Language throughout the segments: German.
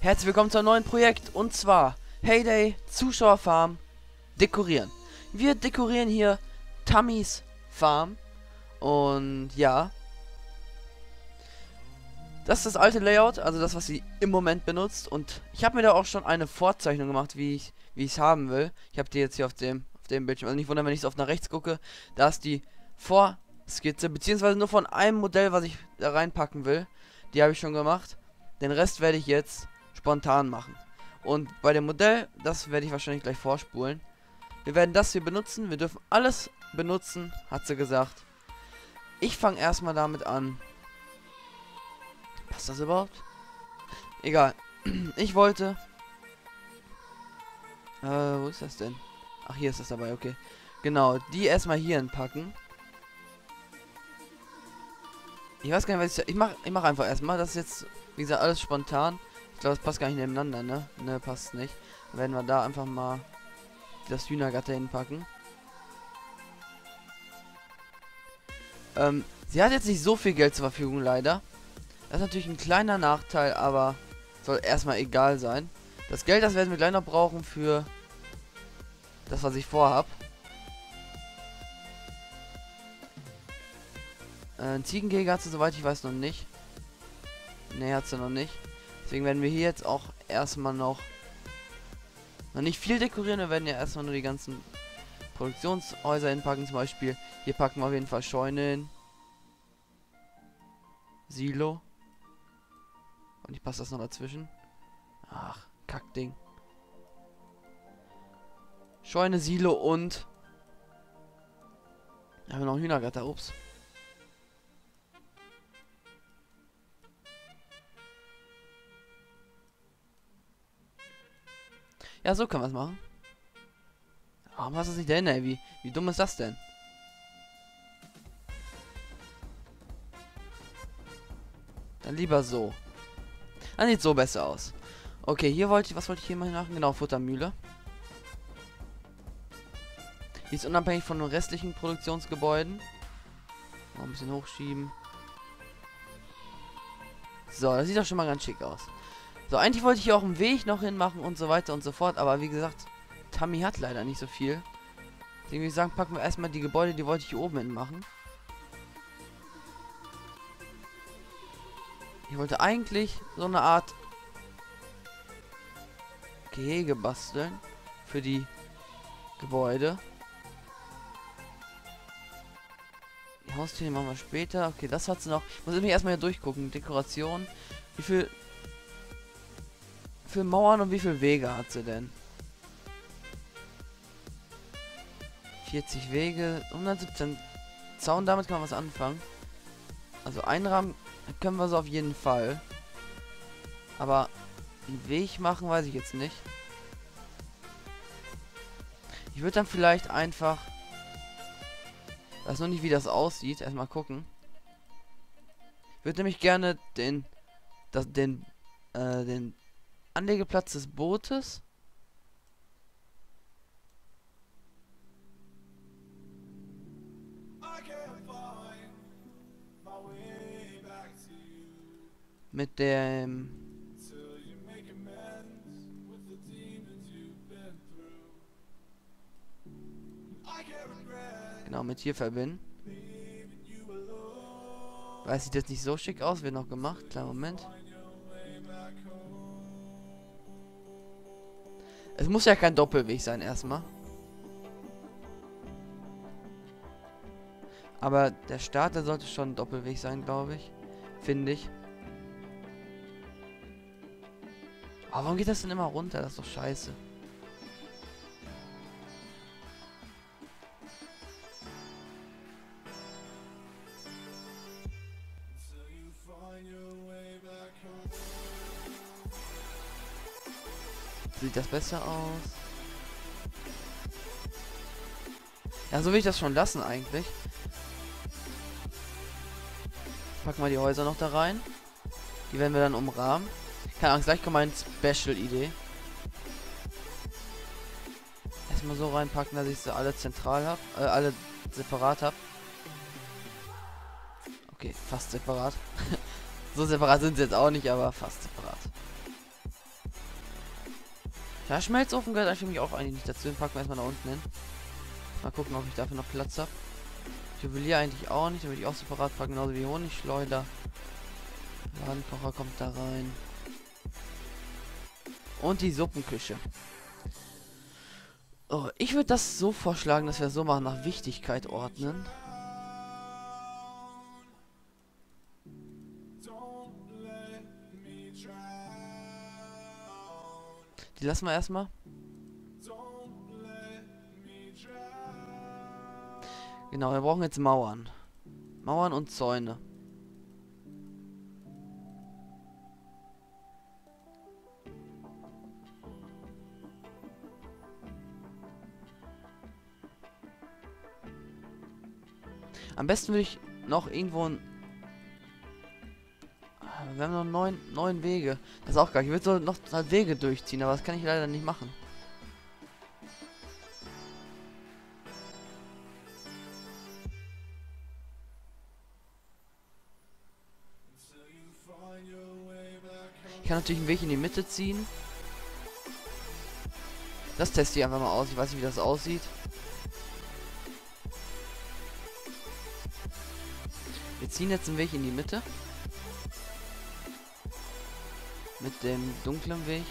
Herzlich willkommen zu einem neuen Projekt und zwar Heyday Zuschauerfarm dekorieren. Wir dekorieren hier Tammys Farm und ja, das ist das alte Layout, also das, was sie im Moment benutzt und ich habe mir da auch schon eine Vorzeichnung gemacht, wie ich wie es haben will. Ich habe die jetzt hier auf dem auf dem Bildschirm. Also nicht wundern, wenn ich es auf nach rechts gucke, da ist die Vorskizze beziehungsweise nur von einem Modell, was ich da reinpacken will. Die habe ich schon gemacht. Den Rest werde ich jetzt spontan machen. Und bei dem Modell, das werde ich wahrscheinlich gleich vorspulen. Wir werden das hier benutzen. Wir dürfen alles benutzen, hat sie gesagt. Ich fange erstmal damit an. Passt das überhaupt? Egal. Ich wollte. Äh, wo ist das denn? Ach, hier ist das dabei, okay. Genau, die erstmal hier packen. Ich weiß gar nicht, was ich. Ich mach, ich mach einfach erstmal. Das ist jetzt, wie gesagt, alles spontan. Ich glaube, das passt gar nicht nebeneinander, ne? Ne, passt nicht. Dann werden wir da einfach mal das Hühnergatter hinpacken. Ähm, sie hat jetzt nicht so viel Geld zur Verfügung, leider. Das ist natürlich ein kleiner Nachteil, aber soll erstmal egal sein. Das Geld, das werden wir gleich noch brauchen für das, was ich vorhab. Äh, ein Ziegenjäger hat sie, soweit ich weiß, noch nicht. Ne, hat sie noch nicht. Deswegen werden wir hier jetzt auch erstmal noch noch nicht viel dekorieren. Wir werden ja erstmal nur die ganzen Produktionshäuser hinpacken. Zum Beispiel hier packen wir auf jeden Fall Scheune hin. Silo. Und ich passe das noch dazwischen. Ach, Kackding. Scheune, Silo und... Haben wir noch Hühnergatter, ups. Ja, so können wir es machen. Warum hast du es nicht denn, ey? Wie, wie dumm ist das denn? Dann lieber so. Dann sieht so besser aus. Okay, hier wollte ich, was wollte ich hier mal machen? Genau, Futtermühle. Die ist unabhängig von den restlichen Produktionsgebäuden. Noch ein bisschen hochschieben. So, das sieht doch schon mal ganz schick aus. So, eigentlich wollte ich hier auch einen Weg noch hinmachen und so weiter und so fort. Aber wie gesagt, Tammy hat leider nicht so viel. Deswegen würde ich sagen, packen wir erstmal die Gebäude, die wollte ich hier oben hin machen. Ich wollte eigentlich so eine Art Gehege basteln für die Gebäude. Die Haustür machen wir später. Okay, das hat sie noch. Ich muss ich erstmal hier durchgucken. Dekoration. Wie viel für Mauern und wie viele Wege hat sie denn? 40 Wege, 117 Zaun, damit kann man was anfangen. Also einrahmen können wir so auf jeden Fall. Aber einen Weg machen weiß ich jetzt nicht. Ich würde dann vielleicht einfach... Weiß noch nicht, wie das aussieht. Erstmal gucken. Ich würde nämlich gerne den... Das, den... Äh, den Anlegeplatz des Bootes. Mit dem Genau, mit hier verbinden. Weiß sieht jetzt nicht so schick aus, wird noch gemacht. Kleiner Moment. Es muss ja kein Doppelweg sein erstmal. Aber der Starter sollte schon ein Doppelweg sein, glaube ich. Finde ich. Aber warum geht das denn immer runter? Das ist doch scheiße. Das besser aus? Ja, so will ich das schon lassen eigentlich. Packen wir die Häuser noch da rein. Die werden wir dann umrahmen. Keine Angst, gleich kommt meine Special-Idee. Erstmal so reinpacken, dass ich sie alle zentral habe. Äh, alle separat habe. Okay, fast separat. so separat sind sie jetzt auch nicht, aber fast separat. Ja, Schmelzofen gehört eigentlich auch eigentlich nicht dazu. Den packen wir erstmal da unten hin. Mal gucken, ob ich dafür noch Platz habe. Juwelier eigentlich auch nicht, damit ich auch separat packen, genauso wie Honigschleuder. Ladenkocher kommt da rein. Und die Suppenküche. Oh, ich würde das so vorschlagen, dass wir so machen, nach Wichtigkeit ordnen. Die lassen wir erstmal. Genau, wir brauchen jetzt Mauern. Mauern und Zäune. Am besten würde ich noch irgendwo ein... Wir haben noch neun, neun Wege. Das ist auch geil. Ich würde so noch halt Wege durchziehen, aber das kann ich leider nicht machen. Ich kann natürlich einen Weg in die Mitte ziehen. Das teste ich einfach mal aus. Ich weiß nicht, wie das aussieht. Wir ziehen jetzt einen Weg in die Mitte. Mit dem dunklen Weg.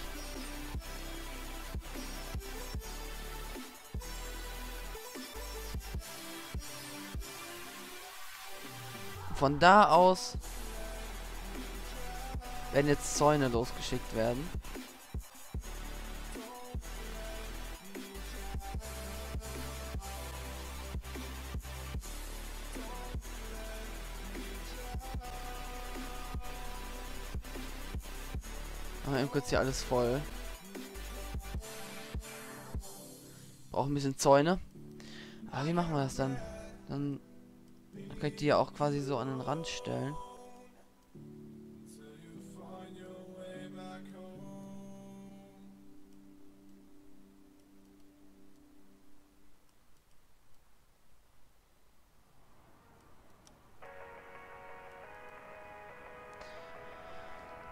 Von da aus werden jetzt Zäune losgeschickt werden. Kurz hier alles voll. Brauchen ein bisschen Zäune. Aber wie machen wir das dann? Dann, dann ich die ja auch quasi so an den Rand stellen.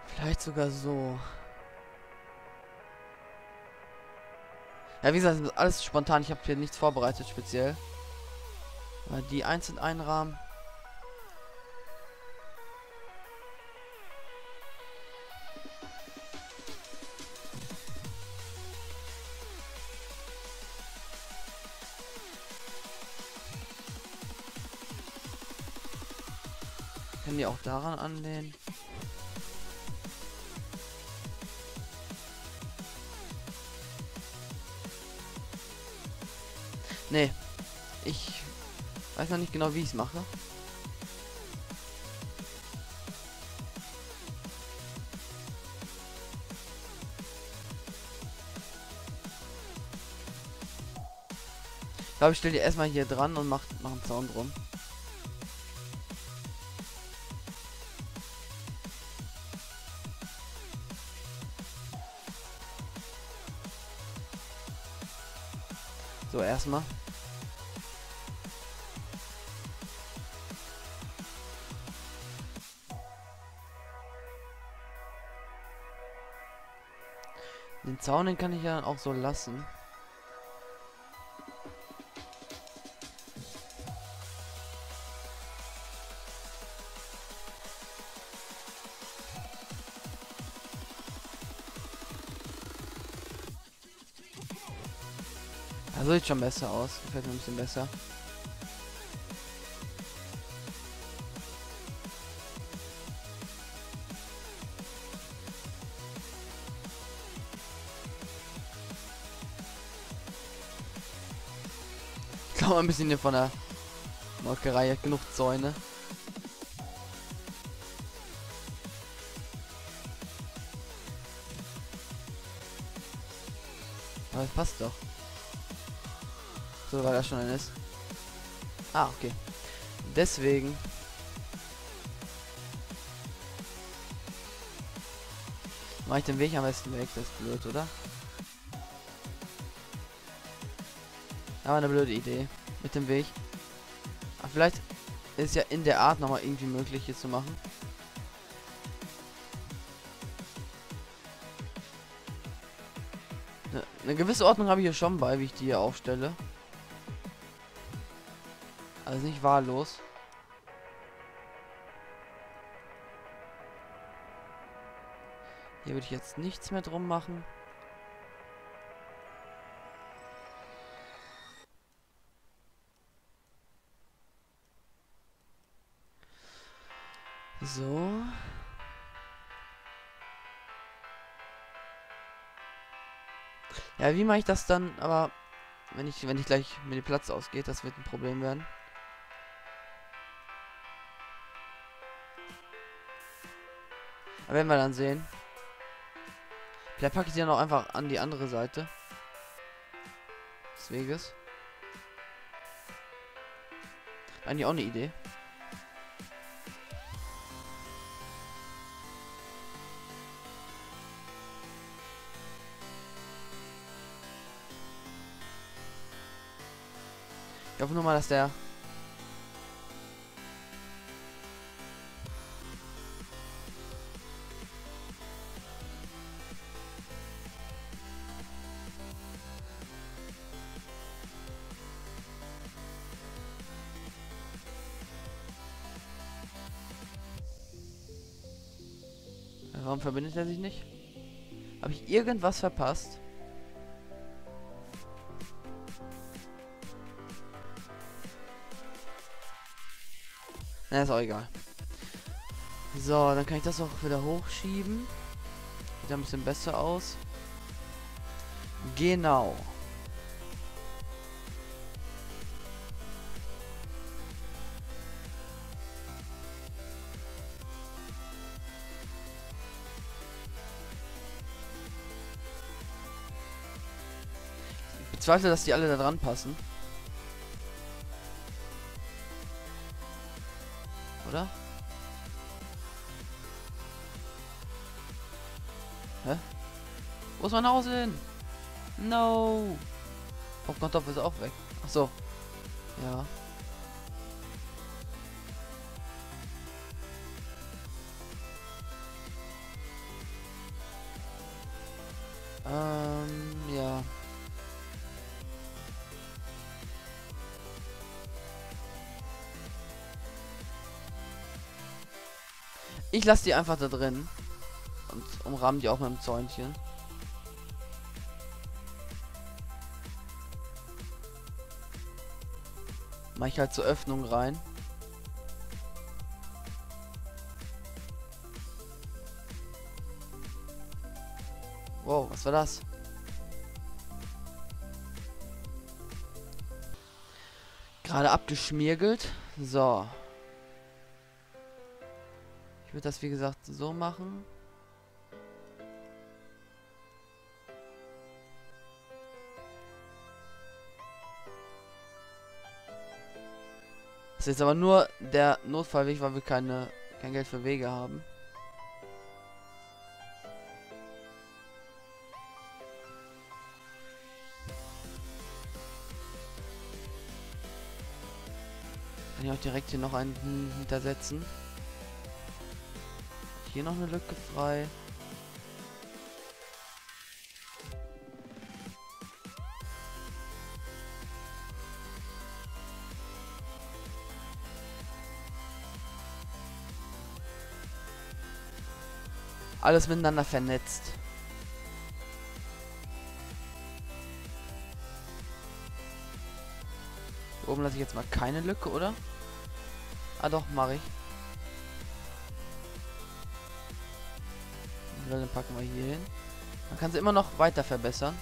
Vielleicht sogar so. Ja, wie gesagt, alles spontan. Ich habe hier nichts vorbereitet speziell. Aber die einzeln einrahmen. Können die auch daran anlehnen? Nee. Ich weiß noch nicht genau, wie ich es mache. Ich glaube, ich stelle die erstmal hier dran und mach, mach einen Zaun drum. So, erstmal. Den Zaun, den kann ich ja auch so lassen. Also sieht schon besser aus. Gefällt mir ein bisschen besser. Glaube ein bisschen hier von der Molkerei genug Zäune. Aber es passt doch. So, weil das schon ein ist. Ah, okay. Deswegen. Mache ich den Weg am besten weg, das ist blöd, oder? Aber eine blöde Idee. Mit dem Weg. Aber vielleicht ist ja in der Art nochmal irgendwie möglich hier zu machen. Eine, eine gewisse Ordnung habe ich hier schon bei, wie ich die hier aufstelle. Also nicht wahllos. Hier würde ich jetzt nichts mehr drum machen. So. Ja, wie mache ich das dann? Aber wenn ich, wenn ich gleich mir den Platz ausgeht, das wird ein Problem werden. Aber werden wir dann sehen. Vielleicht packe ich sie dann auch einfach an die andere Seite des Weges. Eigentlich auch eine Idee. Hoffe nur mal, dass der... Warum verbindet er sich nicht? Habe ich irgendwas verpasst? Na, ist auch egal. So, dann kann ich das auch wieder hochschieben. Sieht ein bisschen besser aus. Genau. Ich bezweifle, dass die alle da dran passen. Wo ist mein Haus hin? No. Popcorn-Topf ist auch weg. Ach so. Ja. Ähm, ja. Ich lasse die einfach da drin. Und umrahmen die auch mit dem Zäunchen. Mach ich halt zur Öffnung rein. Wow, was war das? Gerade abgeschmirgelt. So. Ich würde das wie gesagt so machen. Das ist jetzt aber nur der Notfallweg, weil wir keine kein Geld für Wege haben. Kann ich auch direkt hier noch einen hintersetzen. Hier noch eine Lücke frei. Alles miteinander vernetzt. Hier oben lasse ich jetzt mal keine Lücke, oder? Ah doch, mache ich. Dann packen wir hier hin. Man kann sie immer noch weiter verbessern.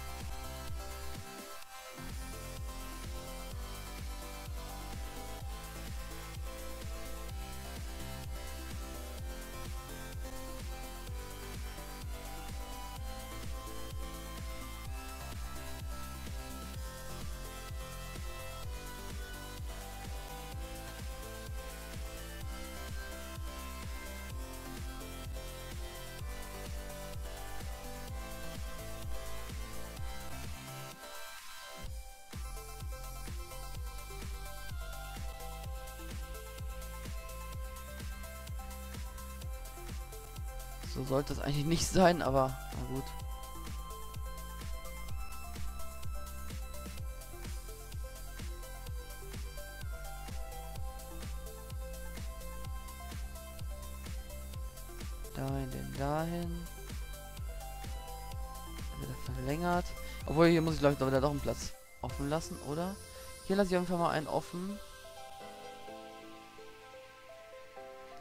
So sollte es eigentlich nicht sein, aber na gut. Dahin, denn dahin. Verlängert. Obwohl, hier muss ich glaube ich wieder doch einen Platz offen lassen, oder? Hier lasse ich einfach mal einen offen.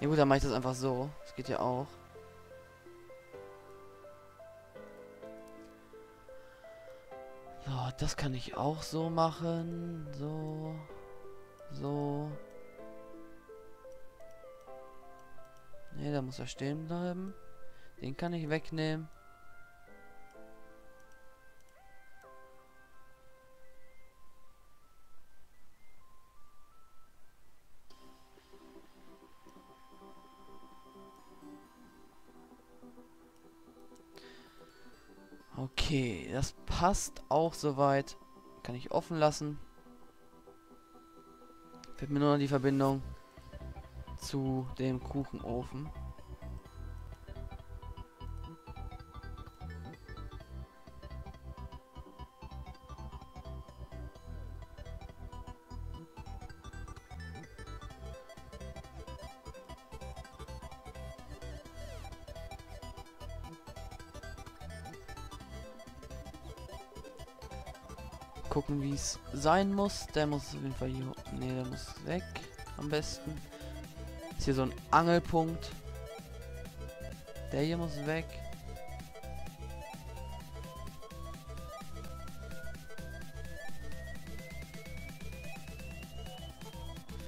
Ja gut, dann mache ich das einfach so. Das geht ja auch. Das kann ich auch so machen. So. So. Ne, da muss er stehen bleiben. Den kann ich wegnehmen. Das passt auch soweit. Kann ich offen lassen. Fehlt mir nur noch die Verbindung zu dem Kuchenofen. Gucken, wie es sein muss. Der muss auf jeden Fall hier. Ne, der muss weg. Am besten. Ist hier so ein Angelpunkt. Der hier muss weg.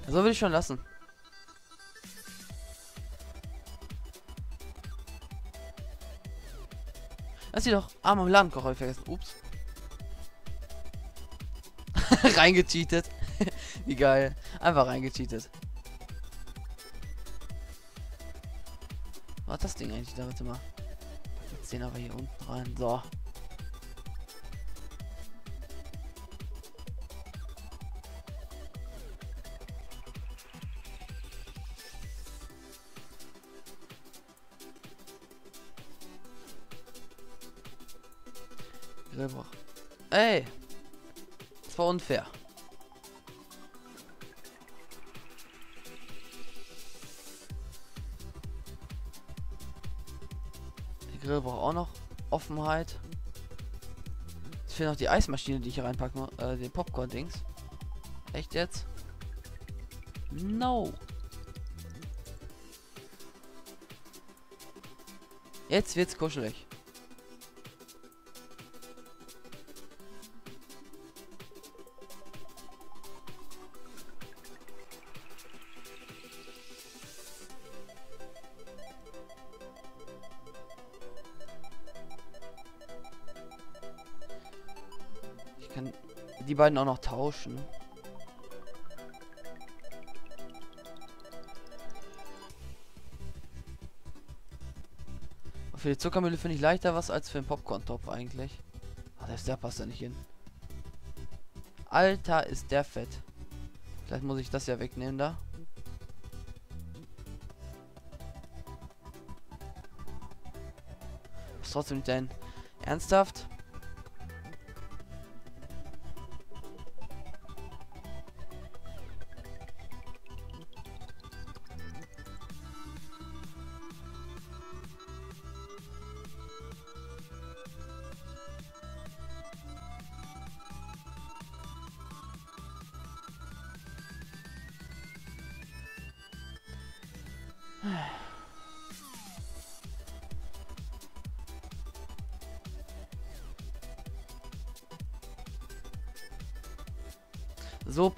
So will ich schon lassen. Lass sie doch arm am Ladenkocher vergessen. Ups. reingecheatet. Wie geil. Einfach reingecheatet. Was das Ding eigentlich da? Warte mal. Jetzt den aber hier unten rein. So. Ey! Das war unfair. Der Grill braucht auch noch Offenheit. Es fehlt noch die Eismaschine, die ich hier reinpacken muss. Äh, den Popcorn-Dings. Echt jetzt? No. Jetzt wird's kuschelig. Die beiden auch noch tauschen. Für die Zuckermühle finde ich leichter was als für den Popcorn-Topf eigentlich. Ach, der, der passt da nicht hin. Alter, ist der fett. Vielleicht muss ich das ja wegnehmen da. Was trotzdem denn? Ernsthaft?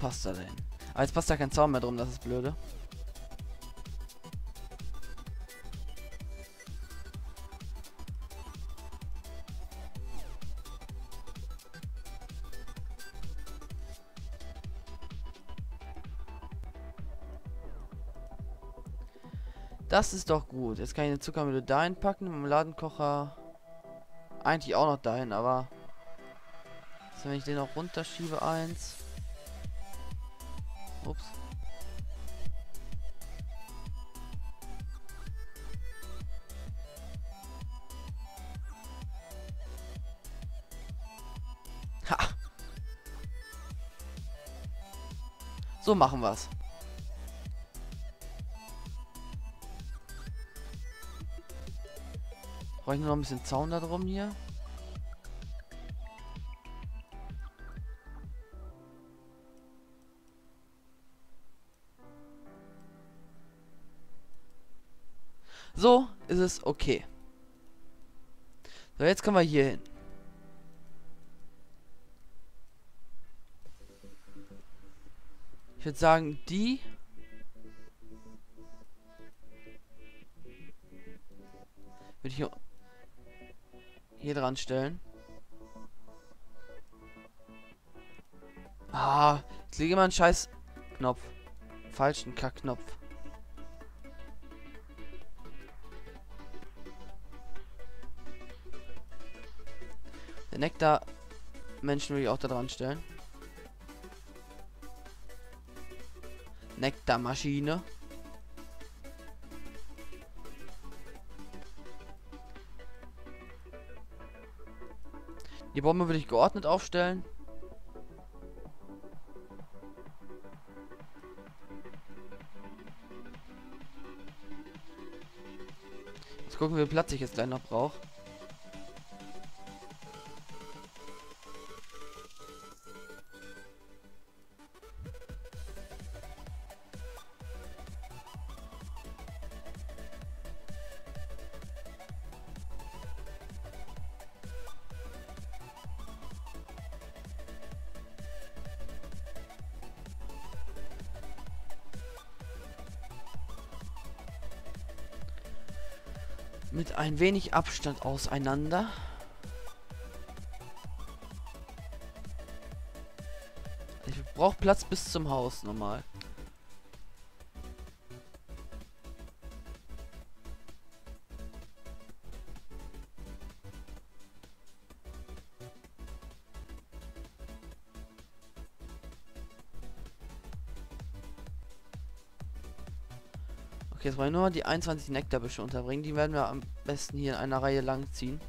Passt er denn. Aber jetzt passt da kein Zaun mehr drum, das ist blöde. Das ist doch gut. Jetzt kann ich den Zuckermühle dahin packen, dem Ladenkocher eigentlich auch noch dahin, aber wenn ich den auch runterschiebe, eins. So machen wir's. Brauche ich nur noch ein bisschen Zaun da drum hier. So ist es okay. So, jetzt kommen wir hier hin. Würde sagen, die würde ich hier, hier dran stellen. Ah, jetzt lege mal einen scheiß Knopf. Falschen Kackknopf. Der Nektar Menschen will ich auch da dran stellen. Nektarmaschine. Die Bombe würde ich geordnet aufstellen. Jetzt gucken, wie viel Platz ich jetzt gleich noch brauche. Wenig Abstand auseinander. Ich brauche Platz bis zum Haus normal. Jetzt wollen wir nur die 21 Nektarbüsche unterbringen. Die werden wir am besten hier in einer Reihe lang ziehen.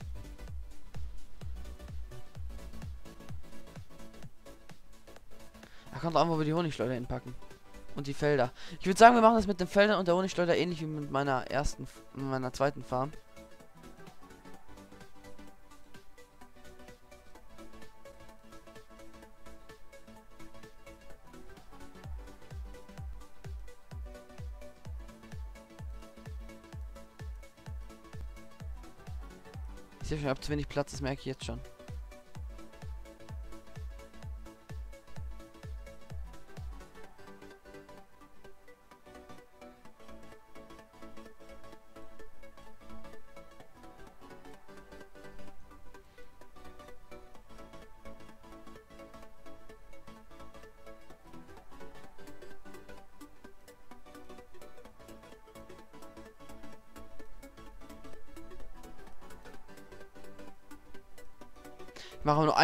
Da kommt auch, wo wir die Honigschleuder hinpacken. Und die Felder. Ich würde sagen, wir machen das mit den Feldern und der Honigschleuder ähnlich wie mit meiner ersten, meiner zweiten Farm. Ich habe zu wenig Platz, das merke ich jetzt schon.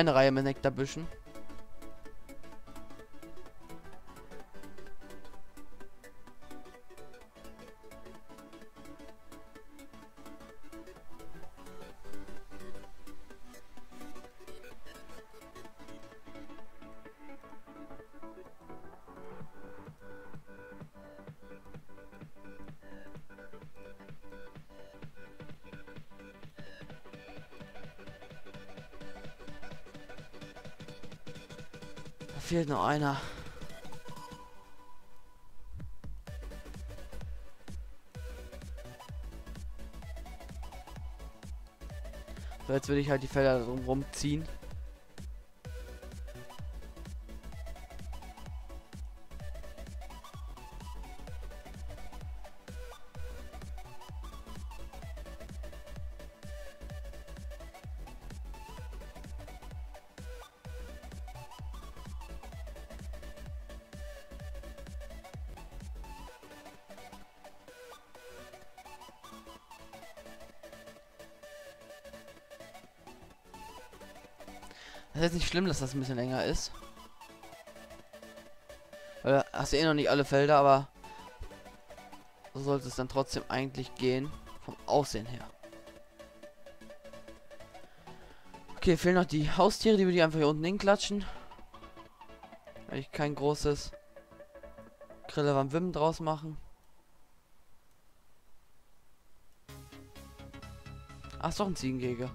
Ich mache nur eine Reihe mit Nektarbüschen. Fehlt noch einer. So, jetzt will ich halt die Felder drum rumziehen. Schlimm, dass das ein bisschen länger ist. Weil hast du eh noch nicht alle Felder, aber so sollte es dann trotzdem eigentlich gehen. Vom Aussehen her. Okay, fehlen noch die Haustiere, die wir die einfach hier unten hinklatschen. Weil ich kein großes Grille beim Wimmen draus machen. Ach, ist doch ein Ziegengehege.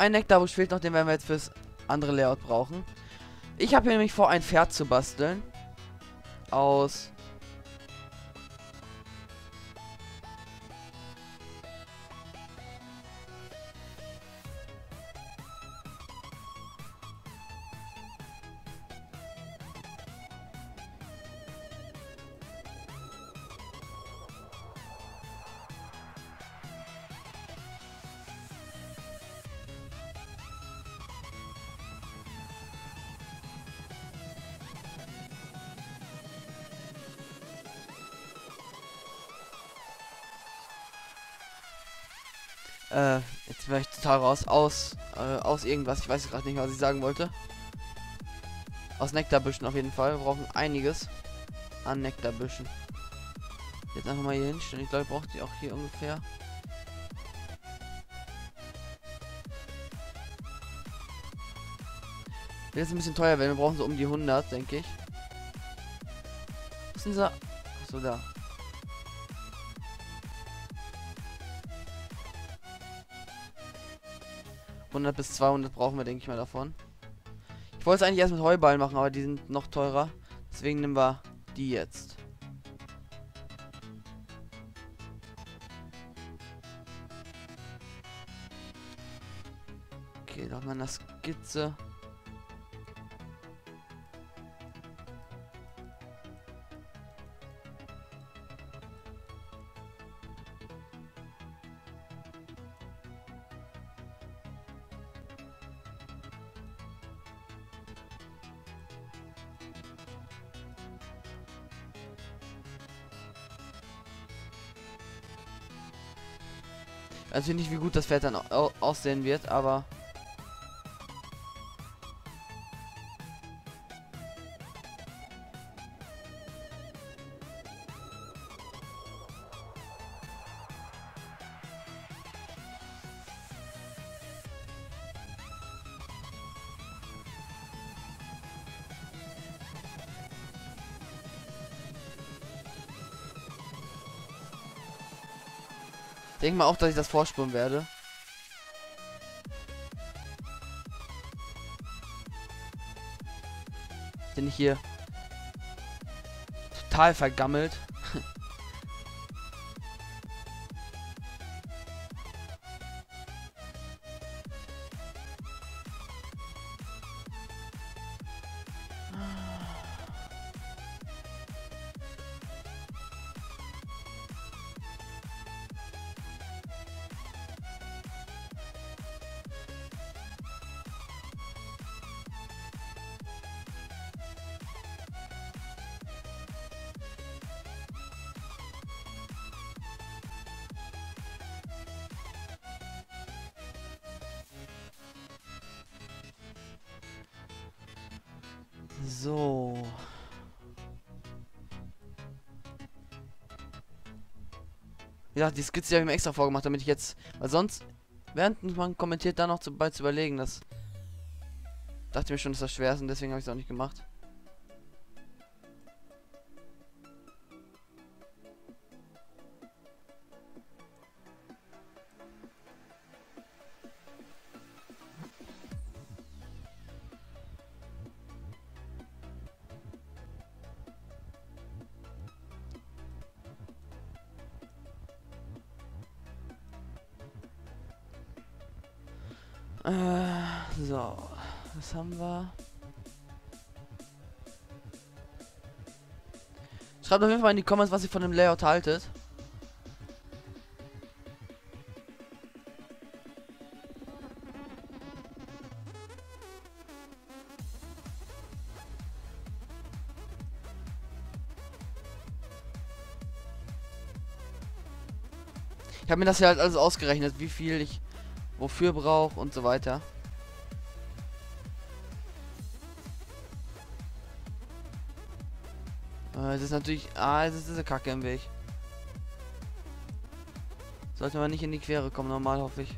Ein Nektarbusch fehlt noch, den werden wir jetzt fürs andere Layout brauchen. Ich habe hier nämlich vor, ein Pferd zu basteln. Aus... Äh, jetzt wäre ich total raus. Aus, äh, aus irgendwas. Ich weiß gerade nicht, was ich sagen wollte. Aus Nektarbüschen auf jeden Fall. Wir brauchen einiges an Nektarbüschen. Jetzt einfach mal hier hinstellen. Ich glaube, ich brauche die auch hier ungefähr. Wird jetzt ein bisschen teuer, werden. wir brauchen so um die 100, denke ich. Was sind sie? Achso, da. 100 bis 200 brauchen wir, denke ich mal, davon. Ich wollte es eigentlich erst mit Heuballen machen, aber die sind noch teurer. Deswegen nehmen wir die jetzt. Okay, wir eine Skizze. Also nicht, wie gut das Pferd dann au aussehen wird, aber... mal auch, dass ich das vorspulen werde. Bin ich hier total vergammelt. So. Ja, die Skizze habe ich mir extra vorgemacht, damit ich jetzt. Weil sonst, während man kommentiert, da noch zu, bald zu überlegen, das. Dachte mir schon, dass das schwer ist und deswegen habe ich es auch nicht gemacht. Haben wir? Schreibt auf jeden Fall in die Comments, was ihr von dem Layout haltet. Ich habe mir das hier halt alles ausgerechnet, wie viel ich wofür braucht und so weiter. Es ist natürlich... Ah, es ist diese Kacke im Weg. Sollte man nicht in die Quere kommen, normal hoffe ich.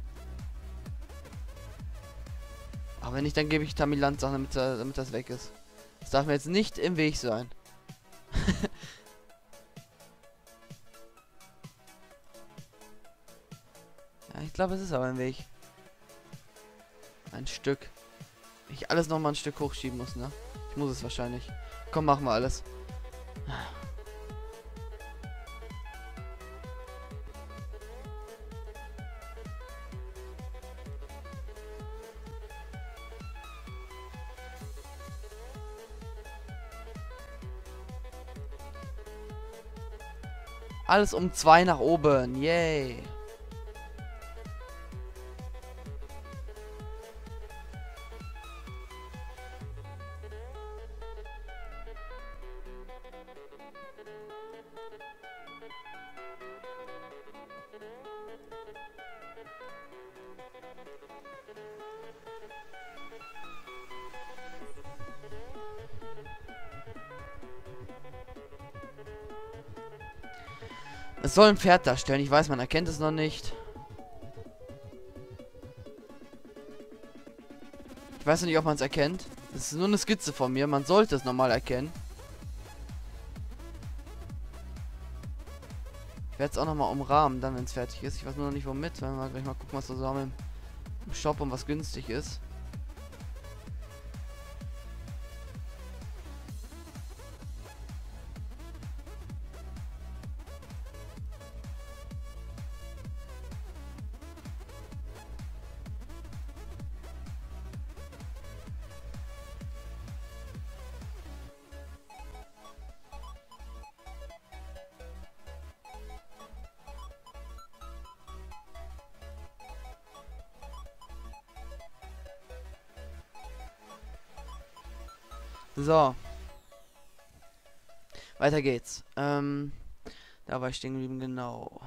Aber wenn nicht, dann gebe ich Tamiland Sachen, damit, damit das weg ist. Das darf mir jetzt nicht im Weg sein. ja, ich glaube, es ist aber im Weg. Ein Stück. Ich alles noch mal ein Stück hochschieben muss, ne? Ich muss es wahrscheinlich. Komm, machen wir alles. Alles um zwei nach oben. Yay. Es soll ein Pferd darstellen. Ich weiß, man erkennt es noch nicht. Ich weiß noch nicht, ob man es erkennt. Es ist nur eine Skizze von mir. Man sollte es normal erkennen. Ich werde es auch nochmal umrahmen, dann wenn es fertig ist. Ich weiß nur noch nicht womit. Wenn wir gleich mal gucken, was da so im Shop und was günstig ist. So. Weiter geht's. Ähm, da war ich stehen geblieben, genau.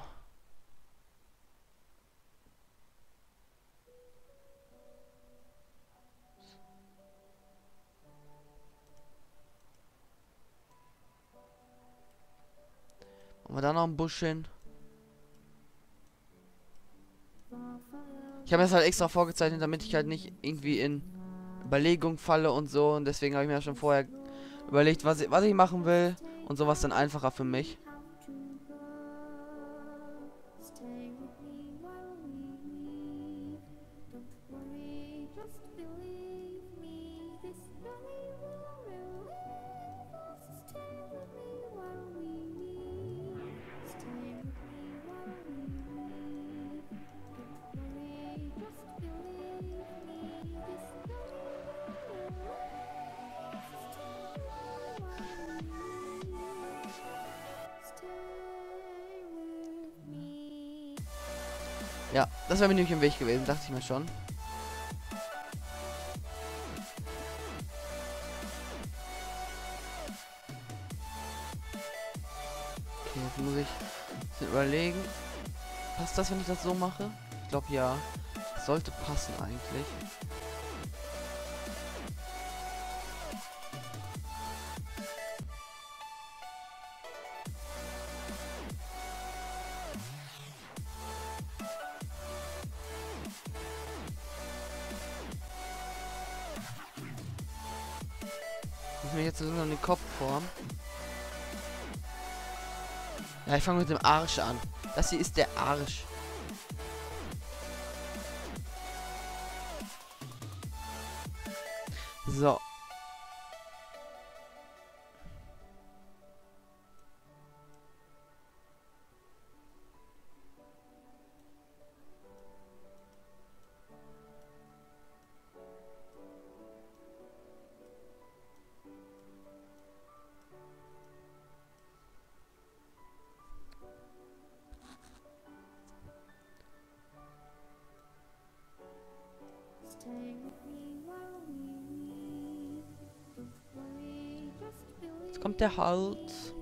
Machen wir da noch einen Busch hin? Ich habe es halt extra vorgezeichnet, damit ich halt nicht irgendwie in Überlegung falle und so. Und deswegen habe ich mir schon vorher überlegt, was ich, was ich machen will. Und sowas dann einfacher für mich. Das wäre mir nämlich im Weg gewesen, dachte ich mir schon. Okay, jetzt muss ich überlegen. Passt das, wenn ich das so mache? Ich glaube ja. sollte passen eigentlich. Kopfform. Ja, ich fange mit dem Arsch an. Das hier ist der Arsch. Der Hals.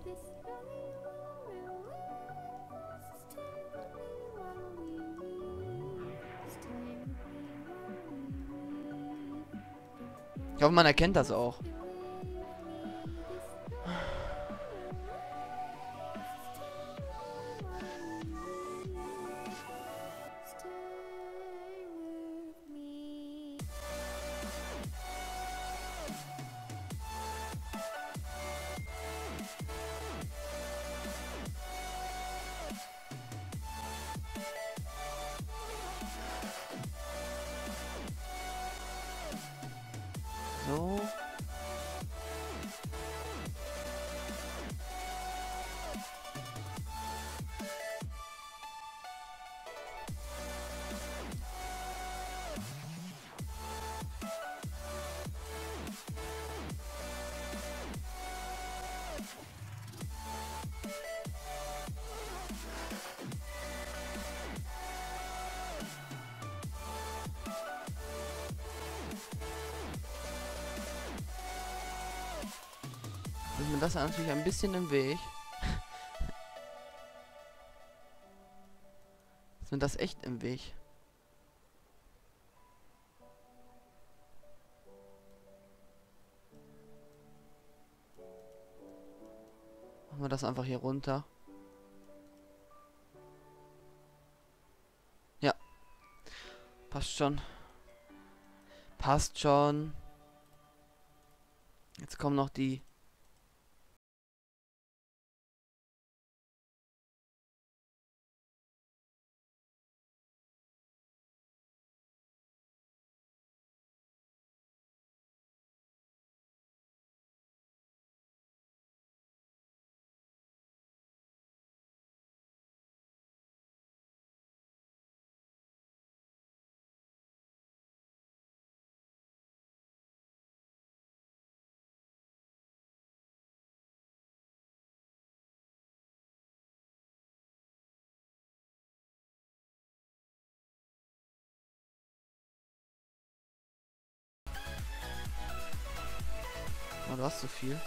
Ich hoffe, man erkennt das auch. Ist natürlich ein bisschen im Weg. ist mir das echt im Weg. Machen wir das einfach hier runter. Ja. Passt schon. Passt schon. Jetzt kommen noch die Hast so viel.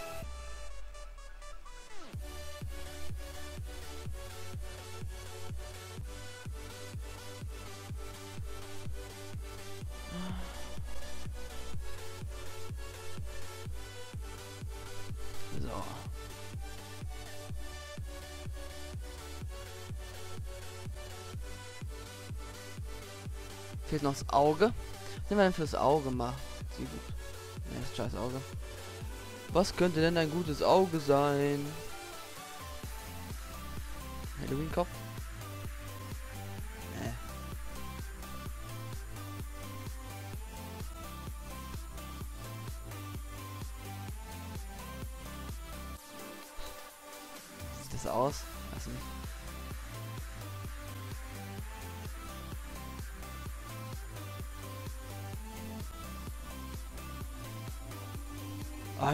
So. Fehlt noch das Auge. Was nehmen wir denn fürs Auge mal? Sieht gut. Ne, das scheiß Auge. Was könnte denn ein gutes Auge sein?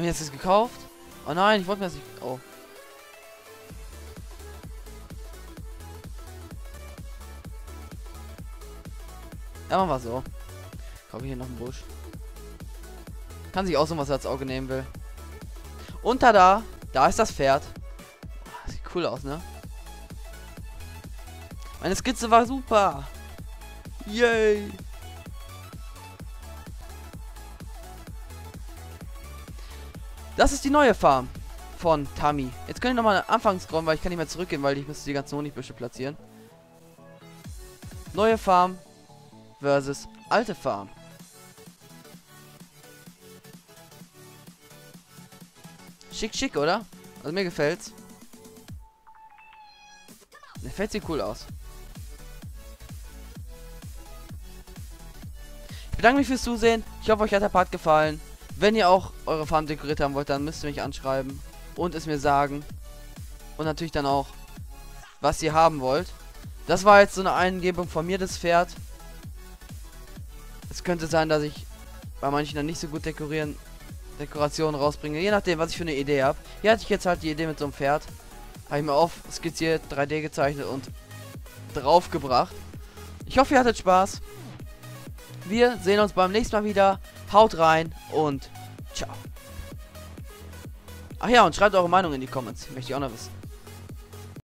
Haben wir jetzt das gekauft? Oh nein, ich wollte mir das nicht... Oh. Ja, machen wir so. Kaufe hier noch einen Busch. Kann sich aussuchen, was er als Auge nehmen will. Und da, da ist das Pferd. Oh, sieht cool aus, ne? Meine Skizze war super. Yay. Das ist die neue Farm von Tami. Jetzt können wir nochmal anfangen scrollen, weil ich kann nicht mehr zurückgehen, weil ich müsste die ganzen Honigbüsche platzieren. Neue Farm versus alte Farm. Schick, schick, oder? Also mir gefällt's. Der Feld sieht cool aus. Ich bedanke mich fürs Zusehen. Ich hoffe, euch hat der Part gefallen. Wenn ihr auch eure Farm dekoriert haben wollt, dann müsst ihr mich anschreiben und es mir sagen. Und natürlich dann auch, was ihr haben wollt. Das war jetzt so eine Eingebung von mir, das Pferd. Es könnte sein, dass ich bei manchen dann nicht so gut dekorieren, Dekorationen rausbringe. Je nachdem, was ich für eine Idee habe. Hier hatte ich jetzt halt die Idee mit so einem Pferd. Habe ich mir auf skizziert, 3D gezeichnet und draufgebracht. Ich hoffe, ihr hattet Spaß. Wir sehen uns beim nächsten Mal wieder. Haut rein und ciao. Ach ja, und schreibt eure Meinung in die Comments. Möchte ich auch noch wissen.